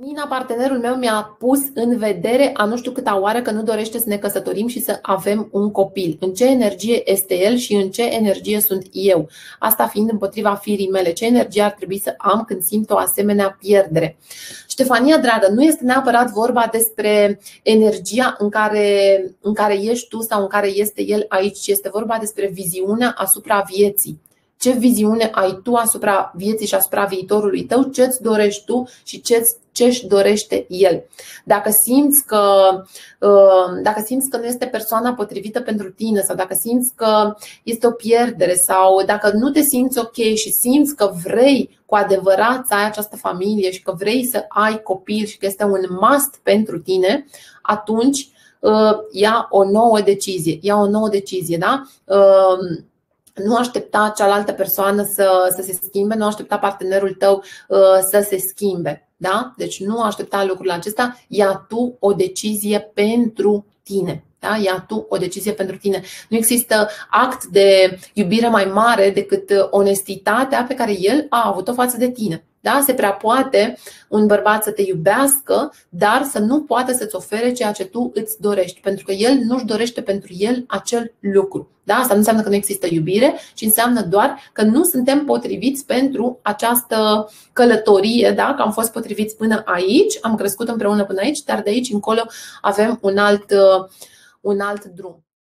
Nina, partenerul meu, mi-a pus în vedere a nu știu câta oară că nu dorește să ne căsătorim și să avem un copil. În ce energie este el și în ce energie sunt eu? Asta fiind împotriva firii mele. Ce energie ar trebui să am când simt o asemenea pierdere? Ștefania, dragă, nu este neapărat vorba despre energia în care, în care ești tu sau în care este el aici, ci este vorba despre viziunea asupra vieții ce viziune ai tu asupra vieții și asupra viitorului tău, ce îți dorești tu și ce își dorește el. Dacă simți că uh, dacă simți că nu este persoana potrivită pentru tine sau dacă simți că este o pierdere sau dacă nu te simți ok și simți că vrei cu adevărat să ai această familie și că vrei să ai copil și că este un must pentru tine, atunci uh, ia o nouă decizie. Ia o nouă decizie, da? Uh, nu aștepta cealaltă persoană să, să se schimbe, nu aștepta partenerul tău uh, să se schimbe. Da? Deci nu aștepta lucrul acesta, ia tu o decizie pentru tine. Da? Ia tu o decizie pentru tine. Nu există act de iubire mai mare decât onestitatea pe care el a avut-o față de tine. Da? Se prea poate un bărbat să te iubească, dar să nu poată să-ți ofere ceea ce tu îți dorești, pentru că el nu-și dorește pentru el acel lucru. Da? Asta nu înseamnă că nu există iubire, ci înseamnă doar că nu suntem potriviți pentru această călătorie, da? că am fost potriviți până aici, am crescut împreună până aici, dar de aici încolo avem un alt, un alt drum.